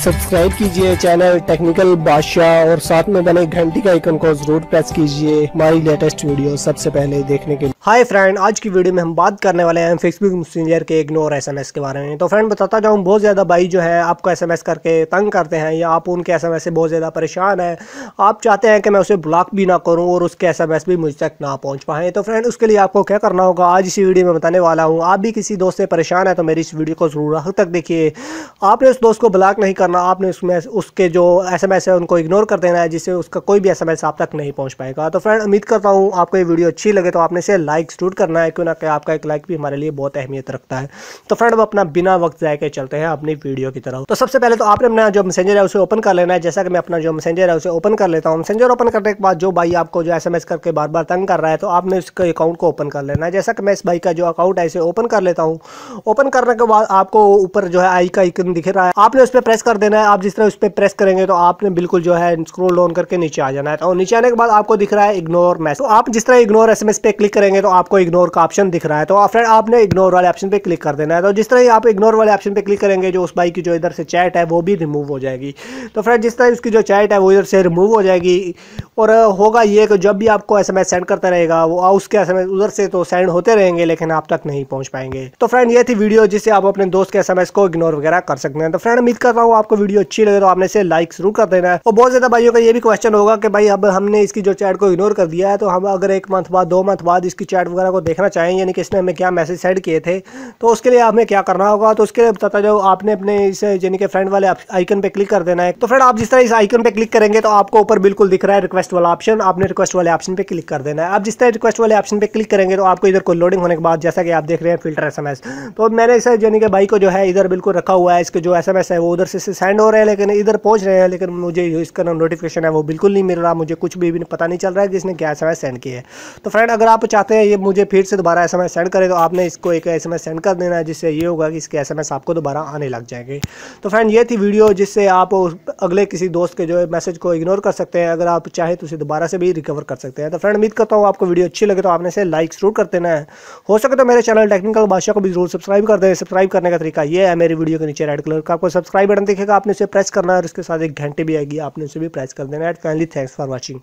Subscribe कीजिए channel technical बादशाह और साथ में बने घंटी का आइकन को ज़रूर प्रेस कीजिए हमारी लेटेस्ट वीडियो सबसे पहले देखने के लिए। हाय फ्रेंड आज की वीडियो में हम बात करने वाले हैं फेसबुक मैसेंजर के इग्नोर एसएमएस के बारे में। तो फ्रेंड बताता जाऊँ, बहुत ज़्यादा भाई जो है आपको एसएमएस करके तंग करते हैं या आप उनके एसएमएस से बहुत ज़्यादा परेशान हैं। आप चाहते हैं कि मैं उसे ब्लॉक भी ना करूँ और उसके एस भी मुझ तक ना पहुँच पाएँ। तो फ्रेंड उसके लिए आपको क्या करना होगा? आज इसी वीडियो में बताने वाला हूँ। आप भी किसी दोस्त से परेशान है तो मेरी इस वीडियो को ज़रूर हद तक देखिए। आपने उस दोस्त को ब्लॉक नहीं करना, आपने उसमें उसके जो एसएमएस है उनको इग्नोर कर देना है, जिससे उसका कोई भी एसएमएस आप तक नहीं पहुँच पाएगा। तो फ्रेंड उम्मीद करता हूँ आपको ये वीडियो अच्छी लगे तो आपने इसे लाइक ज़रूर करना है, क्यों ना कि आपका एक लाइक भी हमारे लिए बहुत अहमियत रखता है। तो फ्रेंड अब अपना बिना वक्त जाए के चलते हैं अपनी वीडियो की तरफ़। तो सबसे पहले तो आपने अपना जो मैसेंजर है, उसे ओपन कर लेना है। जैसा कि मैं अपना जो मैसेंजर है, उसे ओपन कर लेता हूँ। मैसेंजर ओपन करने के बाद जो भाई आपको जो एसएमएस करके बार बार तंग कर रहा है तो आपने उसके अकाउंट को ओपन कर लेना है। जैसा कि मैं इस भाई का जो अकाउंट है, इसे ओपन कर लेता हूँ। ओपन करने के बाद आपको ऊपर जो है आई का आइकन दिख रहा है। आपने उस पर प्रेस कर देना है। आप जिस तरह उस पर प्रेस करेंगे तो आपने बिल्कुल जो है स्क्रोल डाउन करके नीचे आ जाना है। तो नीचे आने के बाद आपको दिख रहा है इग्नोर मैसेज तो आप जिस तरह इग्नोर एसएमएस पे क्लिक करेंगे तो आपको इग्नोर का ऑप्शन दिख रहा है। तो फ्रेंड आपने इग्नोर वाले ऑप्शन पे क्लिक कर देना है। तो जिस तरह आप इग्नोर वाले ऑप्शन पे क्लिक करेंगे, जो उस बाइक की जो इधर से चैट है, वो भी रिमूव हो जाएगी। तो फ्रेंड जिस तरह उसकी जो चैट है, वो इधर से रिमूव हो जाएगी। और होगा ये कि जब भी आपको एस सेंड करता रहेगा, वो उसके एस उधर से तो सेंड होते रहेंगे, लेकिन आप तक नहीं पहुँच पाएँगे। तो फ्रेंड ये थी वीडियो जिससे आप अपने दोस्त के एसएमएस को इग्नोर वगैरह कर सकते हैं। तो फ्रेंड उम्मीद करता हूँ आपको वीडियो अच्छी लगे तो आपने इसे लाइक ज़रूर कर देना है। और बहुत ज़्यादा भाइयों का ये भी क्वेश्चन होगा कि भाई, अब हमने इसकी जो चैट को इग्नोर कर दिया है तो हम अगर एक मंथ बाद, दो मंथ बाद इसकी चैट वगैरह को देखना चाहें, यानी कि इसने हमें क्या मैसेज सेंड किए थे तो उसके लिए हमें क्या करना होगा? तो उसके लिए बताता जाओ आपने अपने इस, यानी कि फ्रेंड वाले आइकन पे क्लिक कर देना है। तो फ्रेंड आप जिस तरह इस आइकन पे क्लिक करेंगे तो आपको ऊपर बिल्कुल दिख रहा है रिक्वेस्ट वाला ऑप्शन आपने रिक्वेस्ट वाले ऑप्शन पर क्लिक कर देना है। आप जिस तरह रिक्वेस्ट वाले ऑप्शन पे क्लिक करेंगे तो आपको इधर को लोडिंग होने के बाद, जैसा कि आप देख रहे हैं फ़िल्टर एसएमएस तो मैंने इसे, यानी कि भाई को जो है, इधर बिल्कुल रखा हुआ है, इसके जो एसएमएस है, वो उधर से सेंड हो रहे हैं, लेकिन इधर पहुँच रहे हैं, लेकिन मुझे इसका नोटिफिकेशन है, वो बिल्कुल नहीं मिल रहा। मुझे कुछ भी पता नहीं चल रहा है कि इसने क्या एस सेंड किया है। तो फ्रेंड अगर आप चाहते हैं ये मुझे फिर से दोबारा एसएमएस सेंड करें तो आपने इसको एक एसएमएस सेंड कर देना है, जिससे ये होगा कि इसके एसएमएस आपको दोबारा आने लग जाएँगे। तो फ्रेंड ये थी वीडियो जिससे आप अगले किसी दोस्त के जो है मैसेज को इग्नोर कर सकते हैं, अगर आप चाहे तो उसे दोबारा से भी रिकवर कर सकते हैं। तो फ्रेंड उम्मीद करता हूँ आपको वीडियो अच्छी लगे तो आपने इसे लाइक ज़रूर कर देना है। हो सके तो मेरे चैनल टेक्निकल भाषा को भी ज़रूर सब्सक्राइब कर दें। सब्सक्राइब करने का तरीका ये है, मेरी वीडियो के नीचे रेड कलर का आपको सब्सक्राइब बटन दिखेगा, आपने उसे प्रेस करना है और उसके साथ एक घंटे भी आएगी, आपने उसे भी प्रेस कर देना है। Kindly thanks for watching